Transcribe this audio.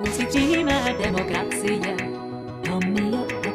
Musí přímé demokracie. to mi je